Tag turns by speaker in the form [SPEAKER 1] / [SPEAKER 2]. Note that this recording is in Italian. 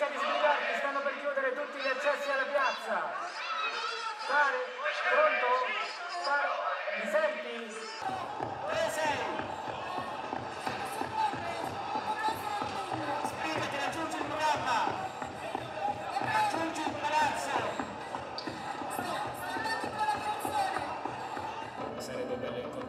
[SPEAKER 1] cerca di sbrigarti, stanno per chiudere tutti gli accessi alla piazza. Pare, pronto? Pare, mi senti? Dove sei? Sarebbe bello